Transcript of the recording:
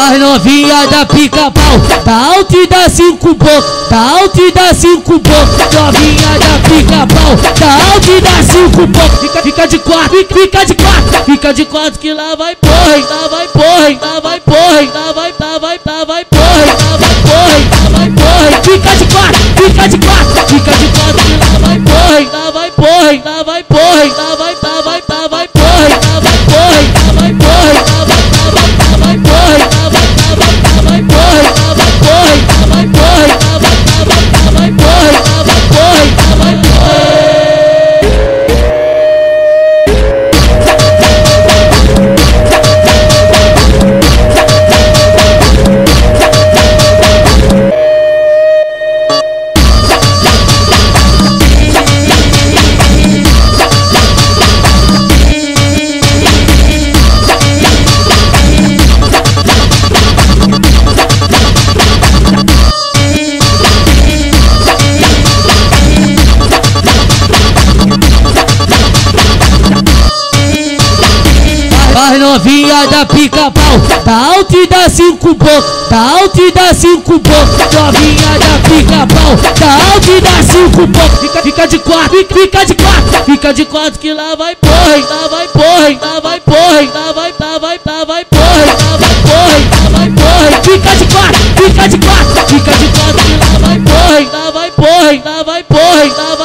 As novinha da pica-pau, dá alto e dá cinco boca, dá alto e dá cinco boca. Novinha da pica-pau, dá alto e dá cinco boca. Fica, fica de quatro, fica, fica de quatro, fica de quatro que lá vai porra, lá vai porra, lá vai porra, lá vai, lá vai, lá vai porra, lá vai porra, lá vai porra. Fica de quatro, fica de quatro, fica de quatro que lá vai porra, lá vai porra, lá vai porra, lá vai, lá As novinha da pica-pau, dá alto e dá cinco boca, dá alto e dá cinco boca. Novinha da pica-pau, dá alto e dá cinco boca. Fica, fica de quatro, fica, fica de quatro, fica de quatro que lá vai porra, lá vai porra, lá vai porra, lá vai, lá vai, lá vai porra, lá vai porra, lá vai porra. Fica de quatro, fica de quatro, fica de quatro que lá vai porra, lá vai porra, lá vai porra, lá